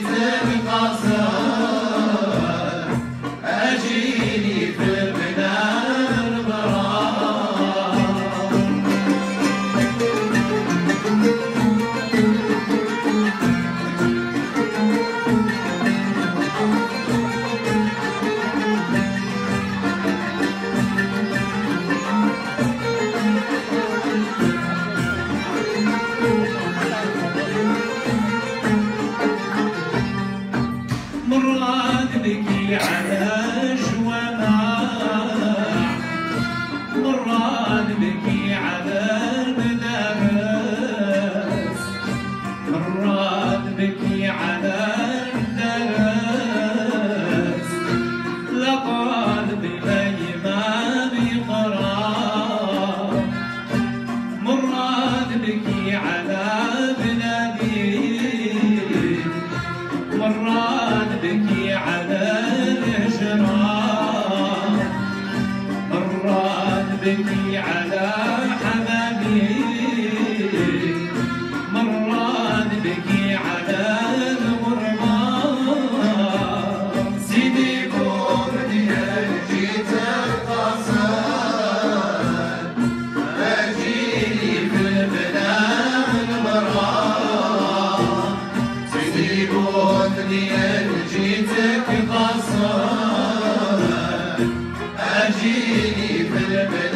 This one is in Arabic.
بوكريا جيت القصر بكي قلبي على حبابي. مرات بكي على الغربة. سيدي كردي جيت القصر. اجيلي في البناء المرأة. سيدي كردي جيتك قصر اجيلي في البلاد